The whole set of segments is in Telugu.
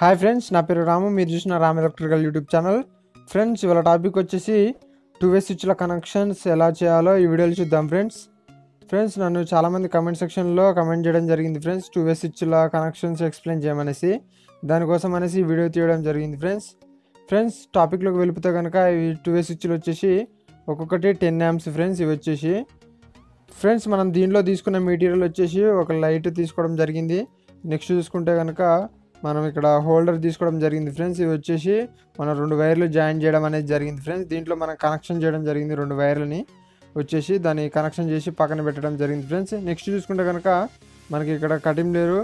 హాయ్ ఫ్రెండ్స్ నా పేరు రాము. మీరు చూసిన Ram electrical YouTube channel. Friends ఇవాళ టాపిక్ వచ్చేసి టూ వే స్విచ్ల కనెక్షన్స్ ఎలా చేయాలో ఈ వీడియోలో చూద్దాం ఫ్రెండ్స్. ఫ్రెండ్స్ నన్ను చాలామంది కమెంట్ సెక్షన్లో కమెంట్ చేయడం జరిగింది ఫ్రెండ్స్. టూ వే స్విచ్ల కనెక్షన్స్ ఎక్స్ప్లెయిన్ చేయమనేసి దానికోసం అనేసి వీడియో తీయడం జరిగింది ఫ్రెండ్స్. ఫ్రెండ్స్ టాపిక్లోకి వెళ్ళిపోతే కనుక ఈ టూ వే స్విచ్లు వచ్చేసి ఒక్కొక్కటి టెన్ యామ్స్ ఫ్రెండ్స్ ఇవి వచ్చేసి. ఫ్రెండ్స్ మనం దీనిలో తీసుకున్న మెటీరియల్ వచ్చేసి ఒక లైట్ తీసుకోవడం జరిగింది. నెక్స్ట్ చూసుకుంటే కనుక మనం ఇక్కడ హోల్డర్ తీసుకోవడం జరిగింది ఫ్రెండ్స్. ఇవి వచ్చేసి మనం రెండు వైర్లు జాయిన్ చేయడం అనేది జరిగింది ఫ్రెండ్స్. దీంట్లో మనం కనెక్షన్ చేయడం జరిగింది రెండు వైర్లని. వచ్చేసి దాన్ని కనెక్షన్ చేసి పక్కన పెట్టడం జరిగింది ఫ్రెండ్స్. నెక్స్ట్ చూసుకుంటే కనుక మనకి ఇక్కడ కటింగ్ లేరు.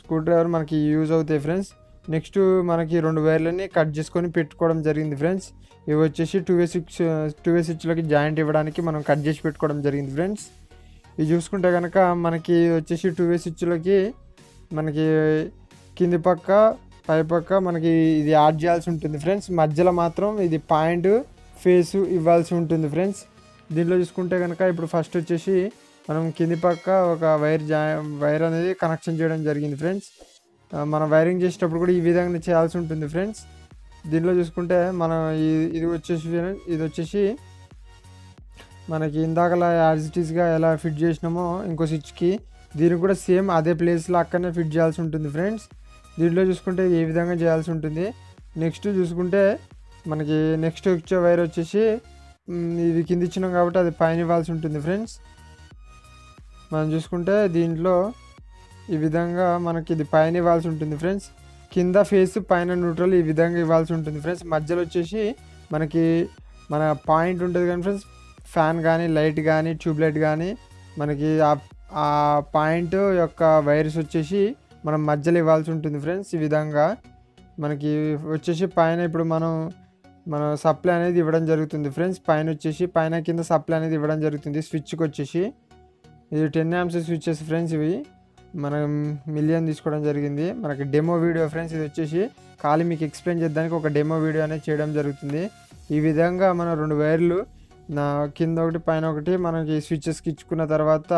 స్క్రూ డ్రైవర్ మనకి యూజ్ అవుతాయి ఫ్రెండ్స్. నెక్స్ట్ మనకి రెండు వైర్లని కట్ చేసుకొని పెట్టుకోవడం జరిగింది ఫ్రెండ్స్. ఇవి వచ్చేసి two way six two way స్విచ్లకి joint ఇవ్వడానికి మనం కట్ చేసి పెట్టుకోవడం జరిగింది ఫ్రెండ్స్. ఇవి చూసుకుంటే కనుక మనకి వచ్చేసి టూ వే స్విచ్లకి మనకి కింది పక్క పై పక్క మనకి ఇది యాడ్ చేయాల్సి ఉంటుంది ఫ్రెండ్స్ మధ్యలో మాత్రం ఇది పాయింట్ ఫేస్ ఇవ్వాల్సి ఉంటుంది ఫ్రెండ్స్ దీనిలో చూసుకుంటే కనుక ఇప్పుడు ఫస్ట్ వచ్చేసి మనం కింది పక్క ఒక వైర్ జా వైర్ అనేది కనెక్షన్ చేయడం జరిగింది ఫ్రెండ్స్ మనం వైరింగ్ చేసేటప్పుడు కూడా ఈ విధంగా చేయాల్సి ఉంటుంది ఫ్రెండ్స్ దీనిలో చూసుకుంటే మనం ఇది వచ్చేసి ఇది వచ్చేసి మనకి ఇందాకలా యాజ్ ఎలా ఫిట్ చేసినామో ఇంకో స్విచ్కి దీనికి కూడా సేమ్ అదే ప్లేస్లో అక్కడనే ఫిట్ చేయాల్సి ఉంటుంది ఫ్రెండ్స్ దీంట్లో చూసుకుంటే ఏ విధంగా చేయాల్సి ఉంటుంది. నెక్స్ట్ చూసుకుంటే మనకి నెక్స్ట్ వచ్చే వైర్ వచ్చేసి ఇది కింద ఇచ్చినాం కాబట్టి అది పైన ఇవ్వాల్సి ఉంటుంది ఫ్రెండ్స్. మనం చూసుకుంటే దీంట్లో ఈ విధంగా మనకి ఇది పైన ఇవ్వాల్సి ఉంటుంది ఫ్రెండ్స్. కింద ఫేస్ పైన న్యూట్రల్ ఈ విధంగా ఇవ్వాల్సి ఉంటుంది ఫ్రెండ్స్. మధ్యలో వచ్చేసి మనకి మన పాయింట్ ఉంటుంది కానీ ఫ్రెండ్స్ ఫ్యాన్ కానీ లైట్ కానీ ట్యూబ్ లైట్ కానీ మనకి ఆ- ఆ పాయింట్ యొక్క వైర్స్ వచ్చేసి మనం మధ్యలో ఇవ్వాల్సి ఉంటుంది ఫ్రెండ్స్. ఈ విధంగా మనకి వచ్చేసి పైన ఇప్పుడు మనం మన సప్లై అనేది ఇవ్వడం జరుగుతుంది ఫ్రెండ్స్. పైన వచ్చేసి పైన కింద సప్లై అనేది ఇవ్వడం జరుగుతుంది. స్విచ్కి వచ్చేసి ఇది టెన్ యామ్స్ స్విచ్చెస్ ఫ్రెండ్స్ ఇవి మనం మిలియన్ తీసుకోవడం జరిగింది. మనకి డెమో వీడియో ఫ్రెండ్స్ ఇది వచ్చేసి ఖాళీ మీకు ఎక్స్ప్లెయిన్ చేయడానికి ఒక డెమో వీడియో అనేది చేయడం జరుగుతుంది. ఈ విధంగా మనం రెండు వైర్లు నా కింద ఒకటి పైన ఒకటి మనకి స్విచ్చెస్కి ఇచ్చుకున్న తర్వాత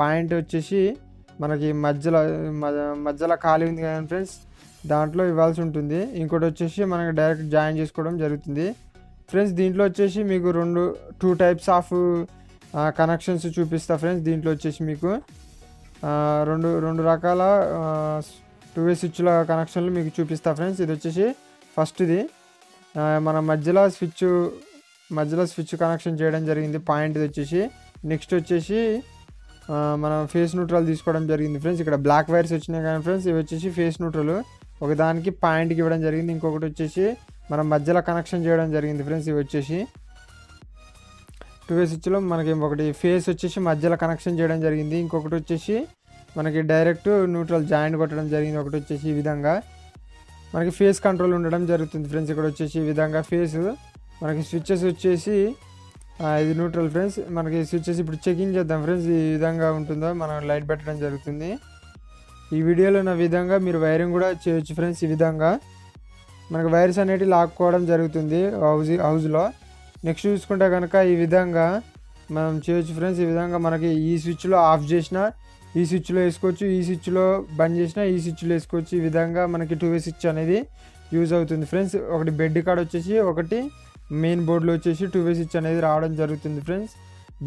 పాయింట్ వచ్చేసి మనకి మధ్యలో మ- మధ్యలో ఖాళీ ఉంది కదా ఫ్రెండ్స్ దాంట్లో ఇవ్వాల్సి ఉంటుంది. ఇంకోటి వచ్చేసి మనకి డైరెక్ట్ జాయిన్ చేసుకోవడం జరుగుతుంది. ఫ్రెండ్స్ దీంట్లో వచ్చేసి మీకు రెండు టూ టైప్స్ ఆఫ్ కనెక్షన్స్ చూపిస్తా ఫ్రెండ్స్ దీంట్లో వచ్చేసి మీకు రెండు రెండు రకాల టూ వే స్విచ్ల కనెక్షన్లు మీకు చూపిస్తా ఫ్రెండ్స్ ఇది వచ్చేసి ఫస్ట్ది మన మధ్యలో స్విచ్ మధ్యలో స్విచ్ కనెక్షన్ చేయడం జరిగింది. పాయింట్ వచ్చేసి. నెక్స్ట్ వచ్చేసి మనం ఫేస్ న్యూట్రల్ తీసుకోవడం జరిగింది ఫ్రెండ్స్. ఇక్కడ బ్లాక్ వైర్స్ వచ్చినాయి కానీ ఫ్రెండ్స్ ఇవి వచ్చేసి ఫేస్ న్యూట్రల్. ఒకదానికి పాయింట్కి ఇవ్వడం జరిగింది. ఇంకొకటి వచ్చేసి మనం మధ్యలో కనెక్షన్ చేయడం జరిగింది ఫ్రెండ్స్ ఇవి వచ్చేసి. టూ వే స్విచ్లో మనకి ఒకటి ఫేస్ వచ్చేసి మధ్యలో కనెక్షన్ చేయడం జరిగింది. ఇంకొకటి వచ్చేసి మనకి డైరెక్ట్ న్యూట్రల్ జాయింట్ కొట్టడం జరిగింది. ఒకటి వచ్చేసి ఈ విధంగా. మనకి ఫేస్ కంట్రోల్ ఉండడం జరుగుతుంది ఫ్రెండ్స్. ఇక్కడ వచ్చేసి ఈ విధంగా ఫేస్ మనకి స్విచ్చెస్ వచ్చేసి ఇది న్యూట్రల్ ఫ్రెండ్స్ మనకి స్విచ్ వచ్చి ఇప్పుడు చెకింగ్ చేద్దాం ఫ్రెండ్స్ ఈ విధంగా ఉంటుందో మనం లైట్ పెట్టడం జరుగుతుంది. ఈ వీడియోలో ఉన్న విధంగా మీరు వైరింగ్ కూడా చేయొచ్చు ఫ్రెండ్స్ ఈ విధంగా. మనకి వైర్స్ అనేటివి లాక్కోవడం జరుగుతుంది హౌజ్ హౌస్లో నెక్స్ట్ చూసుకుంటే కనుక ఈ విధంగా మనం చేయొచ్చు ఫ్రెండ్స్ ఈ విధంగా మనకి ఈ స్విచ్లో ఆఫ్ చేసిన ఈ స్విచ్లో వేసుకోవచ్చు ఈ స్విచ్లో బంద్ చేసిన ఈ స్విచ్లో వేసుకోవచ్చు. ఈ విధంగా మనకి టూ వే స్విచ్ అనేది యూజ్ అవుతుంది ఫ్రెండ్స్ ఒకటి బెడ్ కాడ వచ్చేసి ఒకటి మెయిన్ బోర్డులో వచ్చేసి టూ వే స్విచ్ అనేది రావడం జరుగుతుంది ఫ్రెండ్స్.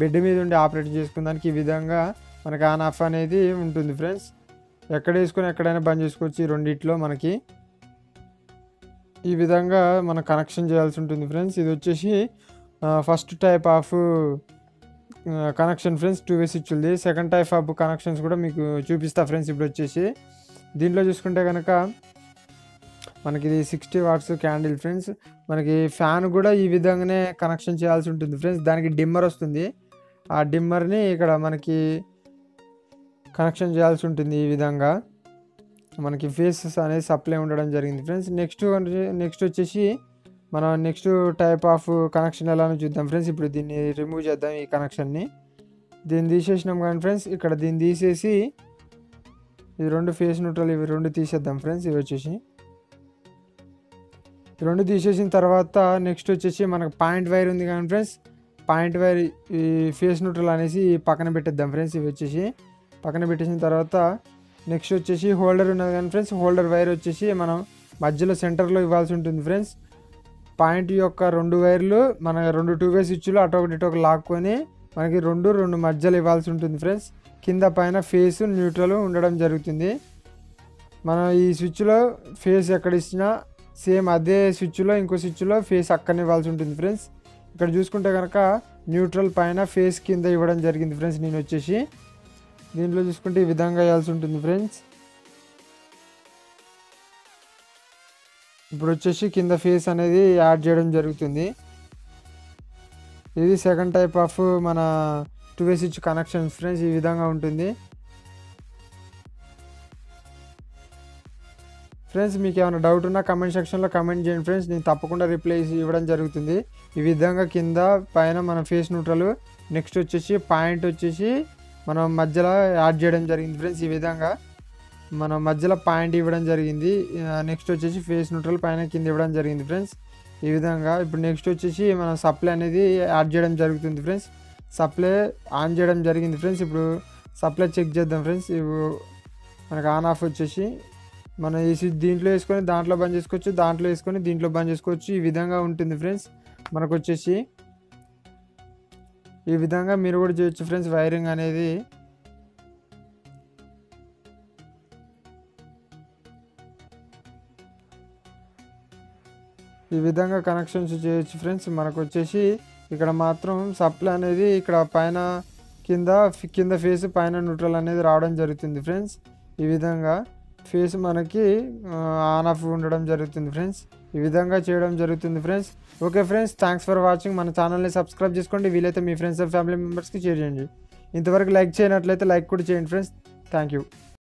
బెడ్ మీద ఉండి ఆపరేట్ చేసుకుందానికి ఈ విధంగా మనకి ఆన్ ఆఫ్ అనేది ఉంటుంది ఫ్రెండ్స్. ఎక్కడ వేసుకొని ఎక్కడైనా బంద్ చేసుకోవచ్చు ఈ రెండిట్లో మనకి. ఈ విధంగా మనం కనెక్షన్ చేయాల్సి ఉంటుంది ఫ్రెండ్స్. ఇది వచ్చేసి first type of connection friends two way స్విచ్ది second type of connections కూడా మీకు చూపిస్తా ఫ్రెండ్స్ ఇప్పుడు వచ్చేసి. దీంట్లో చూసుకుంటే కనుక మనకి ఇది సిక్స్టీ వాట్స్ క్యాండిల్ ఫ్రెండ్స్. మనకి ఫ్యాన్ కూడా ఈ విధంగానే కనెక్షన్ చేయాల్సి ఉంటుంది ఫ్రెండ్స్. దానికి డిమ్మర్ వస్తుంది. ఆ డిమ్మర్ని ఇక్కడ మనకి కనెక్షన్ చేయాల్సి ఉంటుంది ఈ విధంగా. మనకి ఫేసెస్ అనేది సప్లై ఉండడం జరిగింది ఫ్రెండ్స్. నెక్స్ట్ నెక్స్ట్ వచ్చేసి మనం నెక్స్ట్ టైప్ ఆఫ్ కనెక్షన్ ఎలానో చూద్దాం ఫ్రెండ్స్. ఇప్పుడు దీన్ని రిమూవ్ చేద్దాం ఈ కనెక్షన్ని. దీన్ని తీసేసినాం కానీ ఫ్రెండ్స్ ఇక్కడ దీన్ని తీసేసి ఈ రెండు ఫేస్ న్యూట్రల్ ఇవి రెండు తీసేద్దాం ఫ్రెండ్స్. ఇవి వచ్చేసి రెండు తీసేసిన తర్వాత నెక్స్ట్ వచ్చేసి మనకు పాయింట్ వైర్ ఉంది కానీ ఫ్రెండ్స్ పాయింట్ వైర్ ఈ ఫేస్ న్యూట్రల్ అనేసి పక్కన పెట్టేద్దాం ఫ్రెండ్స్ ఇవి వచ్చేసి పక్కన పెట్టేసిన తర్వాత నెక్స్ట్ వచ్చేసి హోల్డర్ ఉన్నది కానీ ఫ్రెండ్స్ హోల్డర్ వైర్ వచ్చేసి మనం మధ్యలో సెంటర్లో ఇవ్వాల్సి ఉంటుంది ఫ్రెండ్స్. పాయింట్ యొక్క రెండు వైర్లు మన రెండు టూ వే స్విచ్లు అటు ఒకటి ఇటు ఒకటి లాక్కొని మనకి రెండు రెండు మధ్యలో ఇవ్వాల్సి ఉంటుంది ఫ్రెండ్స్. కింద పైన ఫేస్ న్యూట్రల్ ఉండడం జరుగుతుంది. మనం ఈ స్విచ్లో ఫేస్ ఎక్కడ ఇచ్చినా సేమ్ అదే స్విచ్లో ఇంకో స్విచ్లో ఫేస్ అక్కడనే ఇవ్వాల్సి ఉంటుంది ఫ్రెండ్స్. ఇక్కడ చూసుకుంటే కనుక న్యూట్రల్ పైన ఫేస్ కింద ఇవ్వడం జరిగింది ఫ్రెండ్స్ నేను వచ్చేసి. దీంట్లో చూసుకుంటే ఈ విధంగా వేయాల్సి ఉంటుంది ఫ్రెండ్స్. ఇప్పుడు వచ్చేసి కింద ఫేస్ అనేది యాడ్ చేయడం జరుగుతుంది. ఇది సెకండ్ టైప్ ఆఫ్ మన two way switch connections friends ఈ విధంగా ఉంటుంది. ఫ్రెండ్స్ మీకు ఏమైనా డౌట్ ఉన్నా కమెంట్ సెక్షన్లో కమెంట్ చేయండి ఫ్రెండ్స్ నేను తప్పకుండా రిప్లై ఇవ్వడం జరుగుతుంది. ఈ విధంగా కింద పైన మన ఫేస్ న్యూట్రల్ నెక్స్ట్ వచ్చేసి పాయింట్ వచ్చేసి మనం మధ్యలో యాడ్ చేయడం జరిగింది ఫ్రెండ్స్ ఈ విధంగా మనం మధ్యలో పాయింట్ ఇవ్వడం జరిగింది. నెక్స్ట్ వచ్చేసి ఫేస్ న్యూట్రల్ పైన కింద ఇవ్వడం జరిగింది ఫ్రెండ్స్ ఈ విధంగా ఇప్పుడు నెక్స్ట్ వచ్చేసి మనం సప్లై అనేది యాడ్ చేయడం జరుగుతుంది ఫ్రెండ్స్ సప్లై ఆన్ చేయడం జరిగింది ఫ్రెండ్స్ ఇప్పుడు సప్లై చెక్ చేద్దాం ఫ్రెండ్స్ ఇప్పుడు మనకు ఆన్ ఆఫ్ వచ్చేసి మనం ఏసీ దీంట్లో వేసుకొని దాంట్లో బంద్ చేసుకోవచ్చు దాంట్లో వేసుకొని దీంట్లో బంద్ చేసుకోవచ్చు. ఈ విధంగా ఉంటుంది ఫ్రెండ్స్. మనకు వచ్చేసి ఈ విధంగా మీరు కూడా చేయొచ్చు ఫ్రెండ్స్ వైరింగ్ అనేది. ఈ విధంగా కనెక్షన్స్ చేయొచ్చు ఫ్రెండ్స్. మనకు వచ్చేసి ఇక్కడ మాత్రం సప్లై అనేది ఇక్కడ పైన కింద కింద ఫేస్ పైన న్యూట్రల్ అనేది రావడం జరుగుతుంది ఫ్రెండ్స్. ఈ విధంగా ఫేస్ మనకి ఆన్ ఆఫ్ ఉండడం జరుగుతుంది ఫ్రెండ్స్. ఈ విధంగా చేయడం జరుగుతుంది friends. Okay friends thanks for watching. మన ఛానల్ని సబ్స్క్రైబ్ చేసుకోండి. వీలైతే మీ ఫ్రెండ్స్ అండ్ ఫ్యామిలీ మెంబర్స్కి షేర్ చేయండి. ఇంతవరకు లైక్ చేయనట్లయితే లైక్ కూడా చేయండి ఫ్రెండ్స్. Thank you